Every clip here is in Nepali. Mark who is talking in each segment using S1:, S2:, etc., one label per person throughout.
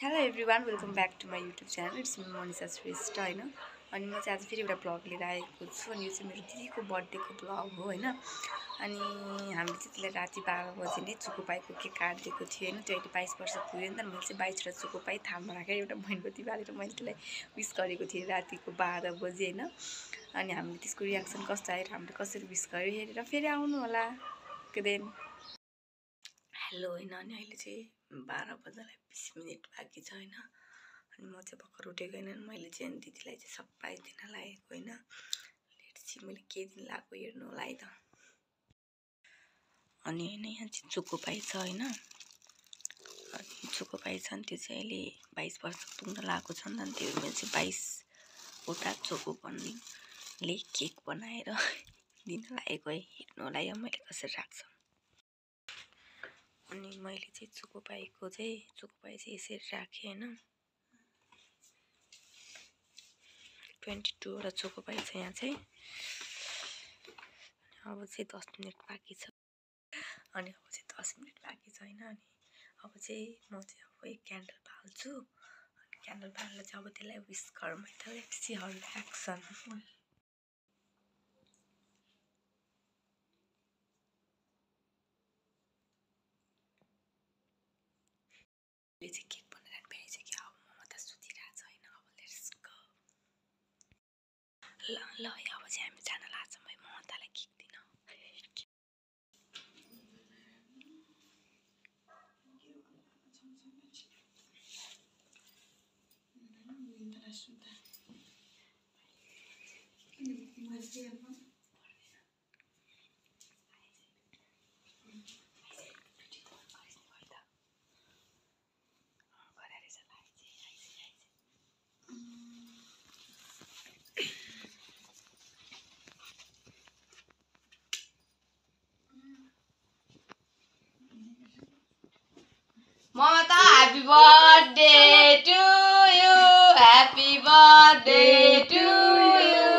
S1: Hello everyone welcome back to my YouTube channel it's Manisha Shrestha होइन अनि म चाहिँ आज फेरि एउटा ब्लग लिएर आएको छु अनि यो चाहिँ मेरो दिदीको बर्थडेको ब्लग हो होइन? अनि हामीले चाहिँ त्यसलाई राति बाह्र बजी नै चुको पाइको केक काटिदिएको थियो होइन? त्यो अहिले बाइस वर्ष पुग्यो नि त मैले चाहिँ बाइसवटा चुको पाइ थालमा राखेर एउटा मोमबत्ती बालेर मैले त्यसलाई विस गरेको थिएँ रातिको बाह्र बजी होइन? अनि हामीले त्यसको रियाक्सन कस्तो आएर हामीले कसरी विस गऱ्यो हेरेर फेरि आउनु होला। के दिन हेलो होइन? अनि अहिले चाहिँ बाह्र बजालाई बिस मिनट बाँकी छ होइन। अनि म चाहिँ भर्खर उठेको होइन मैले चाहिँ दिदीलाई चाहिँ सरप्राइज दिन लागेको होइन। लेट चाहिँ मैले के दिन लगाएको हेर्नु होला है त। अनि होइन यहाँ चाहिँ चोको पाइ छ होइन। अनि चोको पाइ छ त्यो चाहिँ अहिले बाइस वर्ष पुग्न लागेको छ नि त त्यो चाहिँ बाइसवटा चोको पन्नीले केक बनाएर दिन लागेको है। हेर्नु होला है मैले कसरी राख्छु। अनि मैले चाहिँ चुको पाएको चाहिँ चुको पाए चाहिँ यसरी राखेँ होइन। ट्वेन्टी टूवटा चोको पाइ छ यहाँ चाहिँ। अब चाहिँ दस मिनट बाँकी छ। अनि अब चाहिँ दस मिनट बाँकी छ होइन अनि अब चाहिँ म चाहिँ अब एक क्यान्डल बाल्छु अनि क्यान्डल बालेर चाहिँ अब त्यसलाई विस है त सी हर ले चाहिँ केक बनाएर भ्याइसक्यो अब म त सुतिरहेको अब लेट्स गो ल ल अब चाहिँ हामी जान लाग्छौँ है तँलाई केक दिन
S2: birthday to you happy birthday to you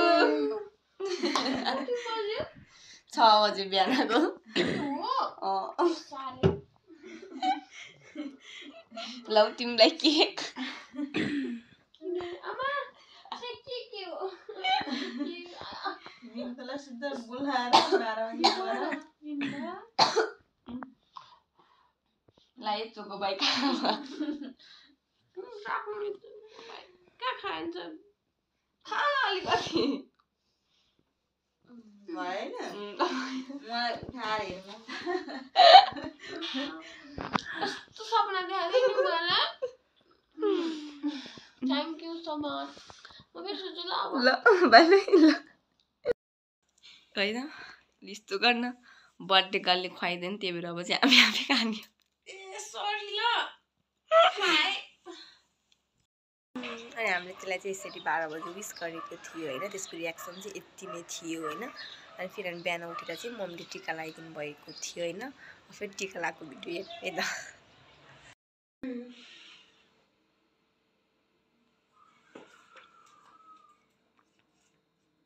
S2: छ बजे बिहानको। ल तिमीलाई केक
S3: बिनकोलाई सुत्दा बोलाएर बाह्र बजी गएर
S2: चोको बाई खाना
S3: कहाँ खाइन्छ
S2: खाना अलिकति
S3: भएन मलाई उठाएर हेर्नु
S4: कस्तो सपना देखाएको नि मलाई थ्याङ्क यू सो मच म फेरि सोच्छु ल अब
S1: ल बाई ल होइन यस्तो गर्न बर्थडे गर्लले खुवाइदियो नि त्यही भएर अब चाहिँ हामी आफै खाने
S4: ए सरी ल
S1: अनि हामीले त्यसलाई चाहिँ यसरी बाह्र बजी विस गरेको थियो होइन। त्यसको रियाक्सन चाहिँ यति नै थियो होइन। अनि फेरि हामी बिहान उठेर चाहिँ मम्मीले टिका लगाइदिनु भएको थियो होइन। फेरि टिका लगाएको भिडियो हेर्ने त।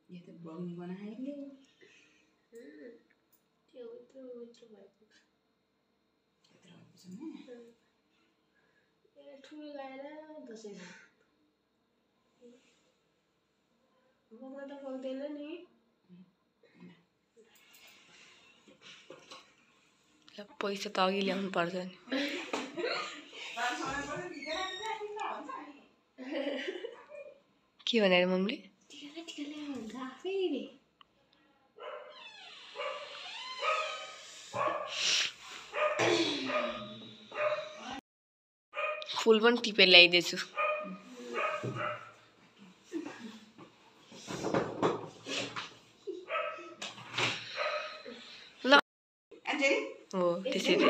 S3: यो
S4: त्यो भएको
S3: यत्रो भएको छ
S4: ठुलो लगाएर दसैँ बोक्न त पाउँदैन नि
S1: ल पैसा त अघि ल्याउनु पर्छ नि के भनेर मम्मीले फुल पनि टिपेर ल्याइदिएछु
S3: अझै
S1: हो त्यसरी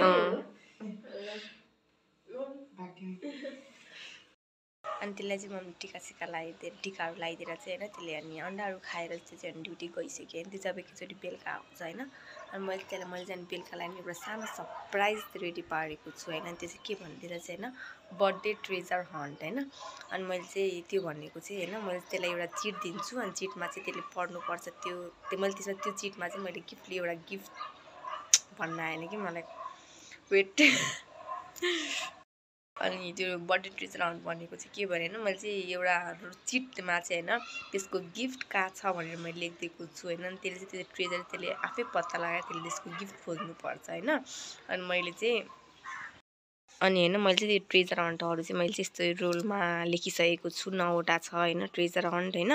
S1: अनि त्यसलाई चाहिँ मम्मी टिका सिका लगाइदिएर टिकाहरू लगाइदिएर चाहिँ होइन त्यसले अनि अन्डाहरू खाएर चाहिँ अनि ड्युटी गइसक्यो होइन त्यो जब एकचोटि बेलुका आउँछ होइन। अनि मैले त्यसलाई मैले चाहिँ अनि बेलुका लागि एउटा सानो सरप्राइज रेडी पारेको छु होइन। त्यो चाहिँ के भनिदिएर चाहिँ होइन बर्थडे ट्रेजर हन्ट होइन। अनि मैले चाहिँ त्यो भनेको चाहिँ होइन मैले त्यसलाई एउटा चिट दिन्छु। अनि चिटमा चाहिँ त्यसले पढ्नुपर्छ त्यो त्यो मैले त्यसमा त्यो चिटमा चाहिँ मैले गिफ्टले एउटा गिफ्ट भन्न आएन कि मलाई। वेट अनि त्यो बर्थडे ट्रिज राउन्ड भनेको चाहिँ के भने होइन मैले चाहिँ एउटा चिटमा चाहिँ होइन त्यसको गिफ्ट कहाँ छ भनेर मैले लेखिदिएको छु होइन। त्यसले चाहिँ त्यो ट्रेजर त्यसले आफै पत्ता लगाएर त्यसले त्यसको गिफ्ट खोज्नुपर्छ होइन। अनि मैले चाहिँ अनि होइन मैले चाहिँ त्यो ट्रेजर हन्टहरू चाहिँ मैले चाहिँ यस्तो रोलमा लेखिसकेको छु नौवटा छ होइन ट्रेजर हन्ट होइन।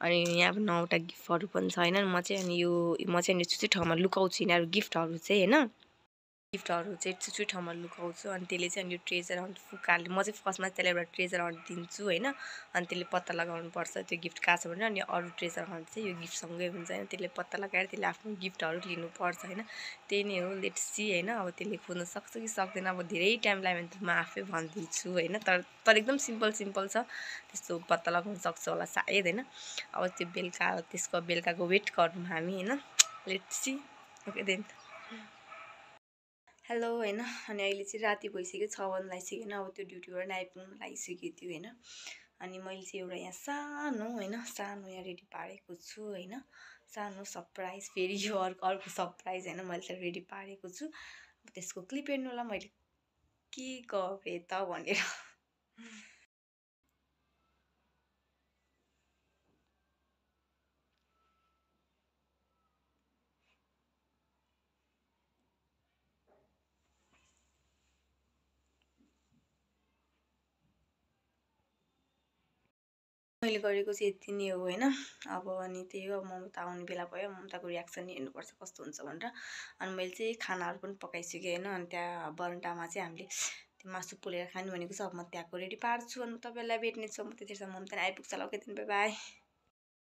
S1: अनि यहाँ अब नौवटा गिफ्टहरू पनि छ होइन। म चाहिँ अनि यो म चाहिँ अनि छुट्टै ठाउँमा लुकाउँछु यिनीहरू गिफ्टहरू चाहिँ होइन। गिफ्टहरू चाहिँ छुट्टै ठाउँमा लुकाउँछु। अनि त्यसले चाहिँ अनि यो ट्रेजर हन्ट फुकाल्ने म चाहिँ फर्स्टमा त्यसलाई एउटा ट्रेजर हन्ट दिन्छु होइन। अनि त्यसले पत्ता लगाउनु पर्छ त्यो गिफ्ट कहाँ छ भनेर। अनि अरू ट्रेजर हन्ट चाहिँ यो गिफ्टसँगै हुन्छ होइन। त्यसले पत्ता लगाएर त्यसले आफ्नो गिफ्टहरू लिनुपर्छ होइन। त्यही नै हो लेट सी होइन। अब त्यसले खोज्न सक्छ कि सक्दैन। अब धेरै टाइम लाग्यो भने म आफै भनिदिन्छु होइन। तर तर एकदम सिम्पल सिम्पल छ। त्यस्तो पत्ता लगाउनु सक्छ होला सायद होइन। अब त्यो बेलुका त्यसको बेलुकाको वेट गरौँ हामी होइन। Let see. Okay then hello होइन? अनि अहिले चाहिँ राति भइसक्यो छ बजी लगाइसक्यो होइन? अब त्यो ड्युटीबाट आइपुग्नु लागिसकेको थियो होइन? अनि मैले चाहिँ एउटा यहाँ सानो होइन? सानो यहाँ रेडी पारेको छु होइन? सानो सरप्राइज फेरि यो अर्को अर्को सरप्राइज होइन? मैले चाहिँ रेडी पारेको छु। त्यसको क्लिप हेर्नुलाई मैले के गरेँ त भनेर। मैले गरेको चाहिँ यति नै हो होइन? अब अनि त्यही हो ममता आउने बेला भयो ममताको रियाक्सन हेर्नुपर्छ कस्तो हुन्छ भनेर। अनि मैले चाहिँ खानाहरू पनि पकाइसकेँ होइन? अनि त्यहाँ बरन्डामा चाहिँ हामीले त्यो मासु पोलेर खाने भनेको छ अब म त्यहाँको रेडी पार्छु। अनि म तपाईँहरूलाई भेट्नेछु म त्यतिसम्म ममता आइपुग्छ ल ओके दिन बाई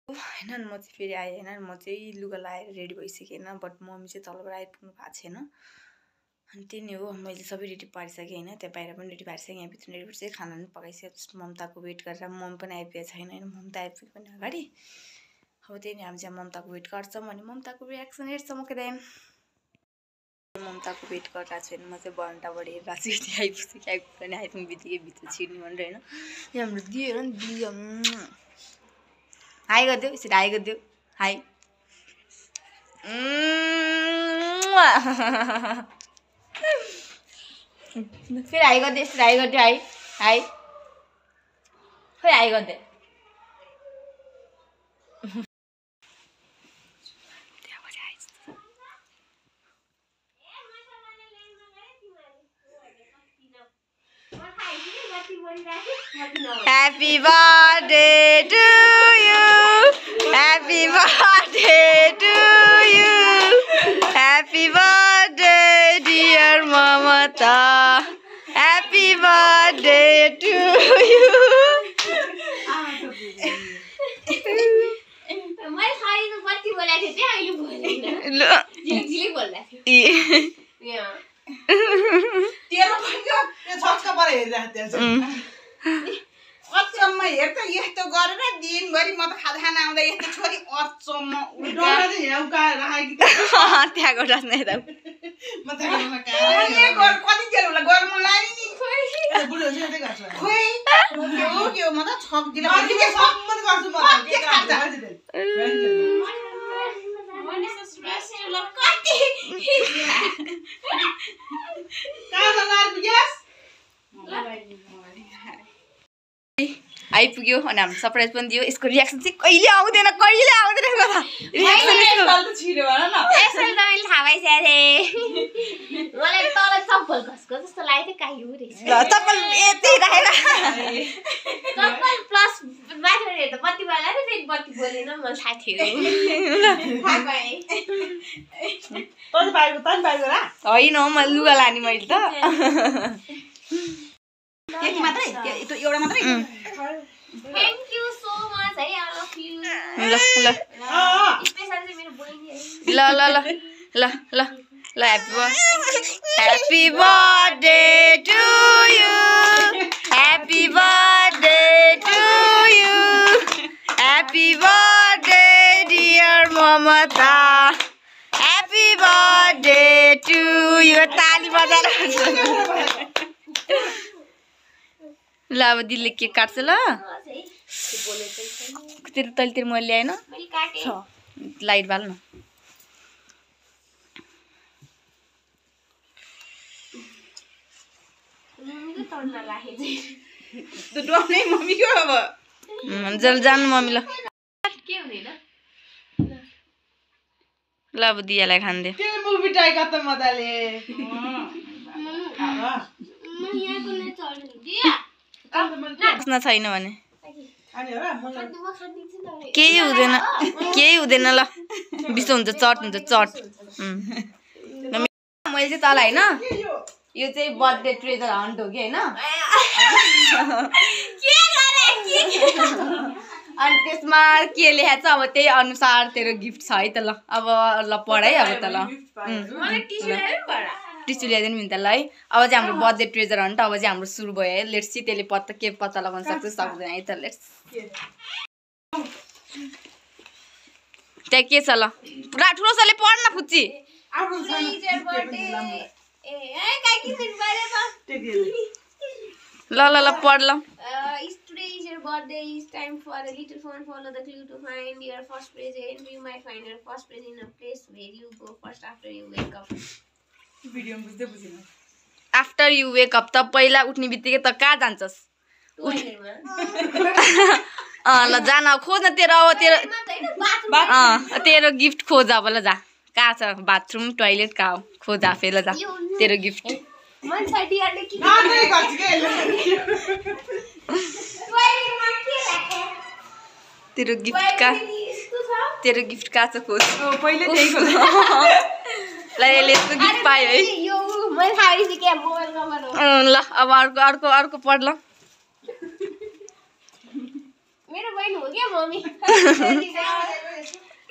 S1: होइन अनि म चाहिँ फेरि आएँ होइन? म चाहिँ लुगा लगाएर रेडी भइसकेँ होइन? बट मम्मी चाहिँ तलबाट आइपुग्नु भएको छैन। अनि त्यही नै हो मैले सबै रेडी पारिसकेँ होइन त्यहाँ बाहिर पनि रेडी पारिसकेँ यहाँ भित्र रेडी पारिसकेँ खाना पनि पकाइसकेँ ममताको वेट गरेर मम पनि आइपुगेको छैन होइन ममता आइपुग्यो भने अगाडि। अब त्यही नै हामी चाहिँ ममताको वेट गर्छौँ अनि ममताको रियाक्सन हेर्छौँ ओके देन ममताको वेट गरिरहेको छु होइन म चाहिँ बरन्डाबाट हेरिरहेको छु आइपुग्छु कि आइपुग्यो भने आइपुग्नु बित्तिकै भित्र छिर्ने भनेर होइन। यो हाम्रो दियो हेर नि दियो हाई गरिदियो यसरी हाई गरिदियो हाई। फेरि हाई गरिदियो यसरी हाई गरिदियो हाई हाई खोइ हाई गरिदियो Happy birthday to you. Happy birthday to you. Happy birthday, dear Mamata. Happy birthday to you.
S4: मैले खाएको कति बोलाएको थिएँ अहिले बोलेन
S1: ल
S4: झिलिक बोल्दा थियो
S1: इ-
S4: यहाँ
S3: तेरो पनि त्यो त्यो छक्क परेर हेरिरहेको थियो अचम्म हेर त यस्तो गरेर दिनभरि म त खाजा खान आउँदा यस्तो छोरी अचम्म
S1: त्यहाँको रच्ने त
S3: कति जेल होला गर्नु लाग्यो नि खोइ के हो के हो म त छक्दिल के खान्छ
S1: आइपुग्यो अनि हाम्रो सरप्राइज पनि दियो। यसको रियाक्सन चाहिँ कहिले आउँदैन कहिले आउँदैन
S4: चप्पल
S1: यति राखेर।
S4: चप्पल प्लस हेर्दा बत्ती फेरि बत्ती बोलेन
S1: होइन हौ मैले लुगा लाने मैले त।
S3: त्यति मात्रै? त्यो एउटा मात्रै?
S4: थ्याङ्क यू सो मच है आई लभ यु
S1: ल ल
S4: स्पेसल चाहिँ मेरो बहिनी है
S1: ल ल ल ल ल ल happy birthday to you happy birthday to you happy birthday dear Mamata happy birthday to you ताली बजाएर ल अब दिदीले केक काट्छ ल। तेरो तैँले तेरो मैले ल्याएन।
S4: काटेँ
S1: लाइट बाल न
S4: मम्मी मम्मीको तर्न राखेको चाहिँ
S3: त्यो डोर्ने मम्मीको अब
S1: उम्, जल जानु मम्मी ल ल अब। दियालाई
S3: त मजाले
S1: बस्न छैन भने। केही हुँदैन केही हुँदैन ल। बिसो हुन्छ चट हुन्छ चट। मैले चाहिँ तल होइन
S3: यो
S1: चाहिँ बर्थडे ट्रेजर हन्ट हो कि होइन? अनि त्यसमा के लेखेको छ अब त्यही अनुसार तेरो गिफ्ट छ है त ल। अब ल पढ है अब त ल।
S4: टिस्यु
S1: ल्याइदिनु नि त ल है अब चाहिँ हाम्रो बर्थडे ट्रेजर हन्ट अब चाहिँ हाम्रो सुरु भयो है लेट्स सी त्यसले पत्ता के पत्ता लगाउन सक्छ सक्दैन है त लेट्स त्यहाँ के छ ल पुरा ठुलो सरले पढ न फुच्ची
S4: त
S1: ल ल ल पढ ल
S4: Uh, is today is your birthday. It's time for a little fun. Follow the clue to find your first present. You might find your first present in a place where you go first after you wake up.
S3: Video बुझ्दै बुझेन।
S1: आफ्टर यु वेक अप त पहिला उठ्ने बित्तिकै त कहाँ जान्छस्? ल जान अब खोज न तेरो अब तेरो तेरो गिफ्ट खोज अब ल जा। कहाँ छ? बाथरुम टोइलेट कहाँ हो? खोज आफै ल जा। तेरो गिफ्ट? तेरो गिफ्ट कहाँ। तेरो गिफ्ट कहाँ छ? खोज।
S3: ओ, पहिले त्यही खोज।
S1: ल पायो है। ल अब अर्को अर्को अर्को पढ ल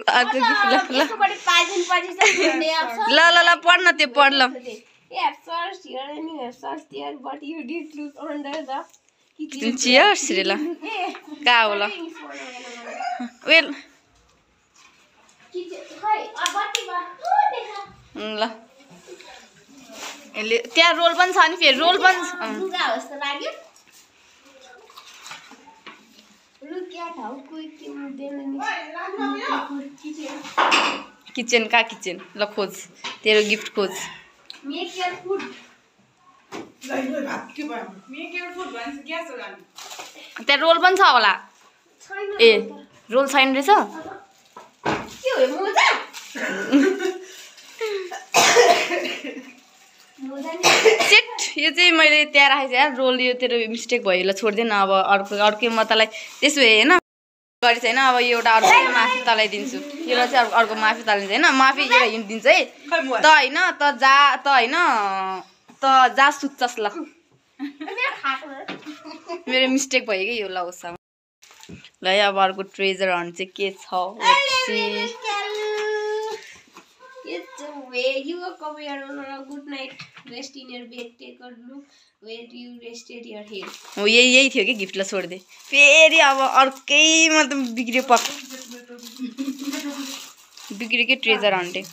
S1: अर्को ल ल। ल ल ल पढ न त्यो पढ ल. चियर्स रे कहाँ हो ल वेल ल। यसले त्यहाँ रोल पनि छ नि फेरि रोल पनि. किचन कहाँ किचन ल खोज। तेरो गिफ्ट खोज। त्यहाँ रोल पनि छ होला। ए। रोल छैन रहेछ? सेट यो चाहिँ मैले त्यहाँ राखेको छु रोल यो तेरो मिस्टेक भयो ल छोडिदिएन अब अर्को अर्कै म तँलाई त्यसो भए होइन? गरेछ होइन अब यो एउटा अर्को माफी तँलाई दिन्छु। यो चाहिँ अब अर्को माफी तँलाई दिन्छु होइन? माफी यो हिँड दिन्छ है? त होइन त जा त होइन त जा सुत्छस् ल।
S4: मेरो
S1: मिस्टेक भयो कि यो ल अब ल है अब अर्को ट्रेजर हन्ट चाहिँ के छ?
S4: It's a way you come here on a good night, rest in your bed, take a look where you rested your head.
S1: हो यही यही थियो कि गिफ्टलाई छोडिदिएँ फेरि अब अर्कै मतलब बिग्रियो पक बिग्रियो कि ट्रेजर हन्टे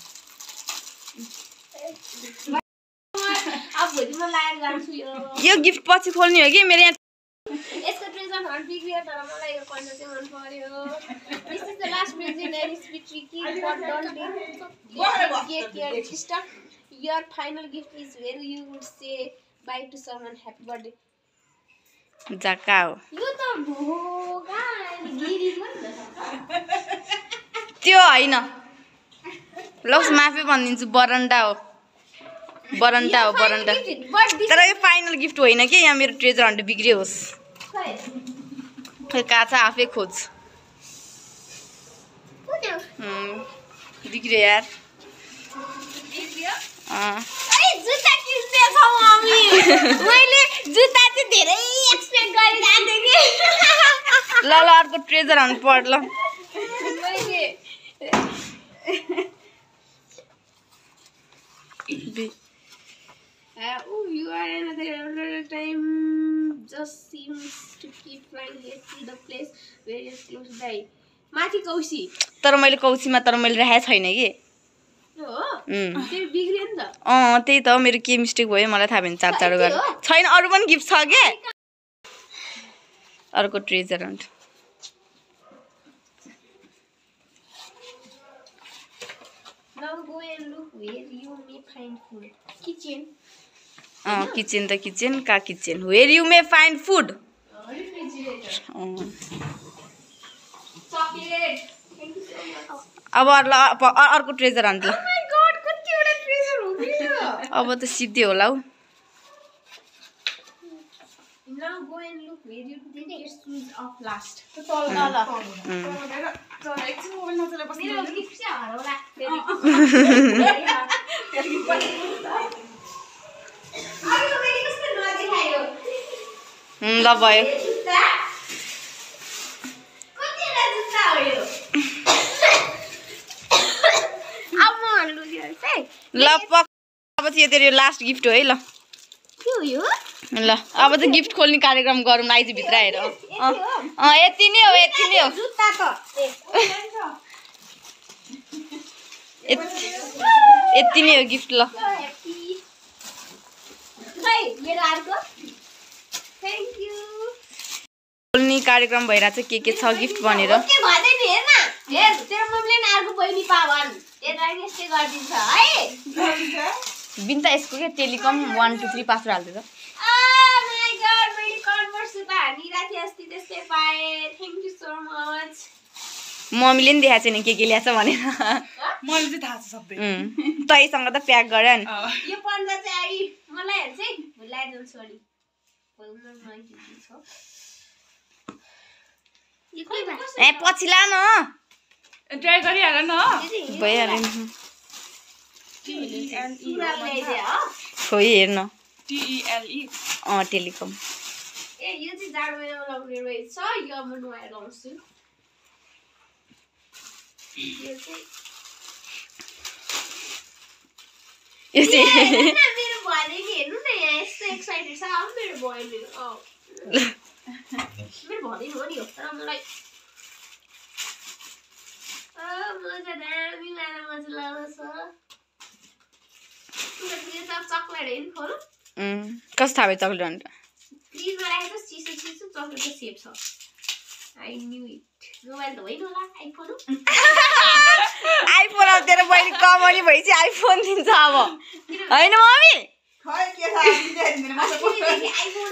S4: यो
S1: गिफ्ट पछि खोल्ने हो कि मेरो यहाँ
S4: हट बिग्रियो तर मलाई यो पढ्न चाहिँ मन पर्यो। This is the last present and it's be tricky but don't get your stuck your final gift is where you would say bye to someone happy birthday
S1: त्यो होइन। लक्स माफी भनिदिन्छु बरन्डा हो। बरन्डा हो बरन्डा। तर यो फाइनल गिफ्ट होइन कि? यहाँ मेरो ट्रेजर हन्ट बिग्रियो होस्। छ आफै खोज बिग्रियो यार
S4: जुत्ता किन्दैछौ मम्मी मैले जुत्ता चाहिँ धेरै एक्सपेक्ट गरिरहेको थिएँ
S1: ल ल अर्को ट्रेजर हन्ट पढ ल
S4: कि मैले Uh, oh, keep flying to the place where. माथि कौसी
S1: तर मैले कौसीमा तर मैले राखेको छैन कि अँ त्यही त मेरो के मिस्टेक भयो मलाई थाहा भएन चार चार गरेर छैन अरू पनि गिफ्ट छ के अर्को ट्रेजर हन्ट किचन त किचन का kitchen where you may find food
S4: chocolate thank you so much
S1: अब ल अर्को ट्रेजर अन्त ल।
S4: माई गॉड कतिवटा ट्रेजर हो नि
S1: अब त सिधै होला हौ।
S4: Now go and look where you did your shoes off last.
S3: तल ल
S1: उम्.
S3: तर एकछिन मोबाइल नचलाइ
S4: मेरो
S3: बस्नु
S4: गिफ्ट चाहिँ हराउला फेरि। अघिको मैले कस्तो नदेखायो
S1: उम्, ल भयो
S4: जुत्ता कतिवटा जुत्ता हो यो अब म लुलिहाल्छ है
S1: ल पक। अब चाहिँ यो तेरो लास्ट गिफ्ट हो है ल। ल अब चाहिँ गिफ्ट खोल्ने कार्यक्रम गरौँ न आइज भित्र आएर अँ अँ, यति नै हो यति नै हो। यत- नै हो गिफ्ट ल। खोल्ने कार्यक्रम भइरहेको छ के के छ गिफ्ट भनेर।
S4: के यस्तै गरिदिन्छ। है?
S1: बिन्ता यसको क्या telecom one two three password
S4: much
S1: मम्मीले नि देखाएको छैन के के ल्याएछ भनेर।
S3: मैले चाहिँ थाहा छ सबै।
S1: तैसँग त प्याक गरे नि।
S4: यो पन्ध्र चाहिँ मलाई हेर्छ है। छोरी
S1: ए पछि ला न
S3: ट्राई गरिहाल न।
S1: भइहाल्यो खोइ हेर्न।
S3: टिइएलई
S1: अँ टेलिकम।
S4: ए यो चाहिँ जाडो महिनामा लगाउने रहेछ। यो म नुहाएर यो चाहिँ
S1: चाहिँ
S4: हेर्नु न, मेरो भनिनी हेर्नु न यहाँ यस्तो एक्साइटेड छ। अब मेरो बहिनी अँ। मेरो भनिनी हो नि हो तर मलाई अँ,
S1: कस्तो थाहा भयो चक्लेट अन्त?
S4: छ इट होला आइफोन
S1: आइफोन अब तेरो बहिनी कमाउने भएपछि आइफोन दिन्छ अब। होइन मम्मी?
S3: खै के थाहा दिँदैन मलाई
S4: अस्तिदेखि आइफोन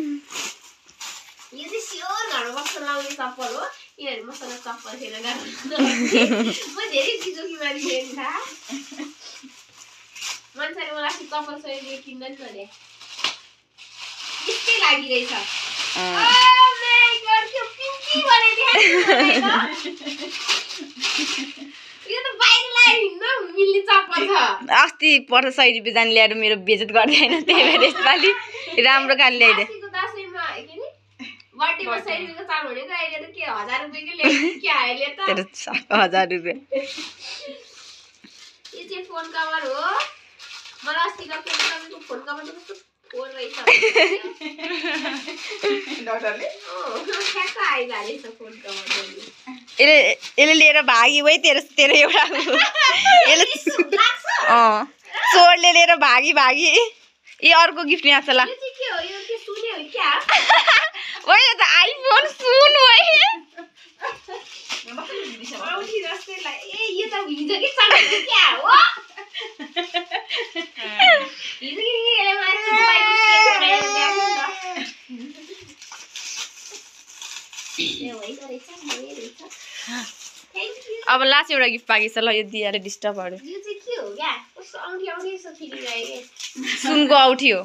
S4: यू चाहिँ स्योर घरमा लाउने चप्पल हो किनभने मसँग चप्पल थिएन म धेरै बिजोकी मान्छे नि थाहा मान्छेले मलाई अस्ति चप्पल सहिले किन्दैन भने यस्तै लागिरहेछ
S1: अस्ति पर्छ सय रुपियाँ जाने ल्याएर मेरो बेजत गर्दै होइन त्यही भएर यसपालि राम्रो खाले ल्याइदे
S4: अस्तिको दसैँमा के अरे बर्थडेमा सय रुपियाँको चाल भनेको अहिले त के हजार
S1: रुपियाँ
S4: यो चाहिँ फोन कभर हो। मलाई अस्ति डक्टरले तपाईँको फोन कभर त कस्तो फोन रहेछ।
S3: डाक्टरले?
S4: अँ, ठ्याक्क आइरहेछ फोन कभर पनि।
S1: यसले यसले लिएर भाग्यो है तेरो तेरो एउटा यसले
S4: लाग्छ?
S1: अँ चोरले लिएर भागी भागी। ए अर्को गिफ्ट यहाँ छ ल।
S4: रहेछ मैले रहेछ थ्याङ्क यू
S1: अब लास्ट एउटा गिफ्ट बाँकी छ ल यो दिएर डिस्टर्बहरू सुनको औठी हो।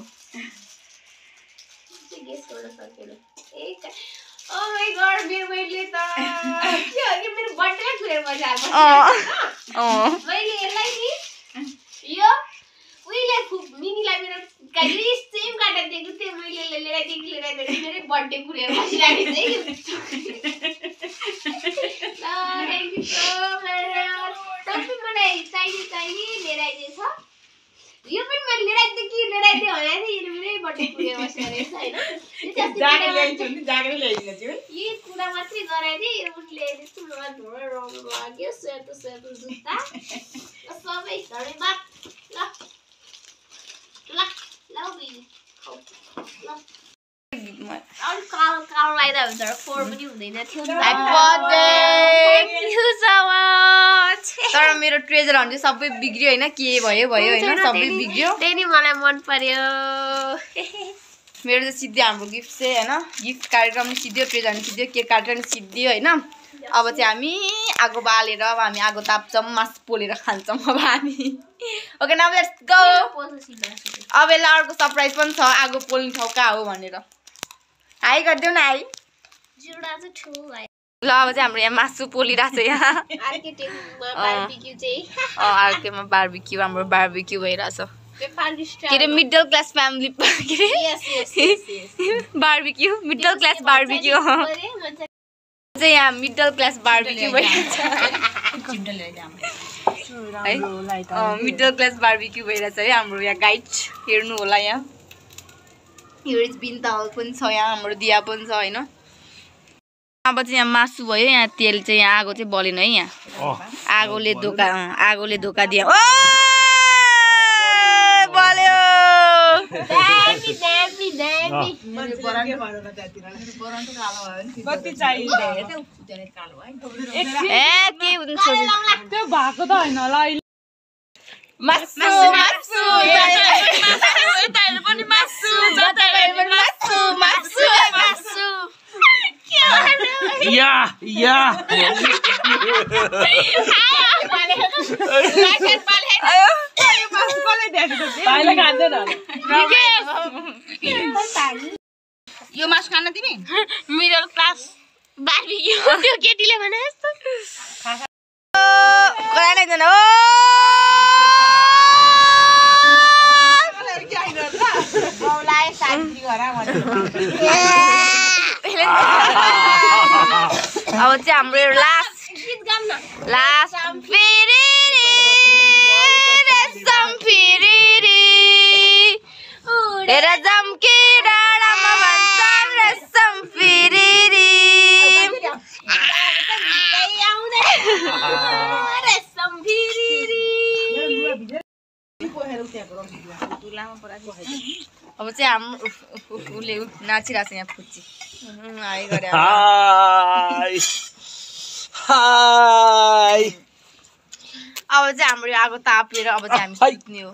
S4: मैले यसलाई नि यो उहिले खुब मिनीलाई मेरो कहिले सेम काटेर दिएको थिएँ मैले यसलाई लिएर दिएको लिएर दिएको मेरै बर्थडे कुरेर बसिरहेको थिएँ मलाई चाहिने चाहिने लिएर आइदिएछ यो पनि मैले लिएर आइदिएँ कि लिएर आइदिएँ भनेको थिएँ यो मेरै बर्थडे कुरेर बसिरहेको रहेछ होइन चाहिँ यही कुरा मात्रै गराएको थिएँ यो पनि ल्याइदिएछु मलाई धुँडै राम्रो लाग्यो सेतो सेतो जुत्ता सबै धन्यवाद ल ल ल बहिनी खाऊ। ल अलिक कालो कालो लगाइदियो भने त फोहोर पनि हुँदैन थियो
S1: तर मेरो ट्रेजर हन्ड्रेड सबै बिग्रियो होइन के भयो भयो होइन सबै बिग्रियो।
S4: त्यही नि मलाई मन पर्यो।
S1: मेरो चाहिँ सिद्धि हाम्रो गिफ्ट चाहिँ होइन गिफ्ट कार्यक्रम सिद्धियो ट्रेजर नि सिद्धियो केक काटेर नि सिद्धियो होइन। अब चाहिँ हामी आगो बालेर अब हामी आगो ताप्छौँ मासु पोलेर खान्छौँ अब हामी। ओके नाउ लेट्स गो अब यसलाई अर्को सरप्राइज पनि छ आगो पोल्ने ठाउँ कहाँ हो भनेर। हाई गरिदेऊ न हाई। ल अब चाहिँ हाम्रो यहाँ मासु पोलिरहेको छ यहाँ। अर्कैमा बार्बिक्यू हाम्रो बार्बिक्यू भइरहेछ। के अरे मिडल क्लास फ्यामिली के अरे? बार्बिक्यू मिडल क्लास बार्बिक्यू चाहिँ यहाँ मिडल क्लास बार्बिक्यू भइरहेछ। है? मिडल क्लास बार्बिक्यू भइरहेछ है हाम्रो यहाँ गाइड हेर्नु होला यहाँ। यो बिन्ता हल पनि छ यहाँ हाम्रो दिया पनि छ होइन। अब चाहिँ यहाँ मासु भयो यहाँ तेल चाहिँ यहाँ आगो चाहिँ बलेन है यहाँ। आगोले धोका आगोले धोका दियो ओ बल्यो।
S4: दामी दामी दामी
S2: कति चाहिन्छ
S1: ए के हुन्छ
S2: त्यो भएको त होइन होला अहिले
S1: मासु मासु मासु मासु मासु
S5: या या
S2: यो मासु खान तिमी
S4: मिडल क्लास बार्बिक्यू त्यो केटीले भने जस्तो
S1: अब चाहिँ हाम्रो लास्ट लास्ट फेरि हेर जम्की डाँडामा भन्छन् रेसम फेरि अब चाहिँ हाम्रो उसले नाचिरहेको छ यहाँ फुच्ची। उहुँ, हाई गरे अब। चाहिँ हाम्रो यो आगो तापेर अब चाहिँ हामी। सुत्ने हो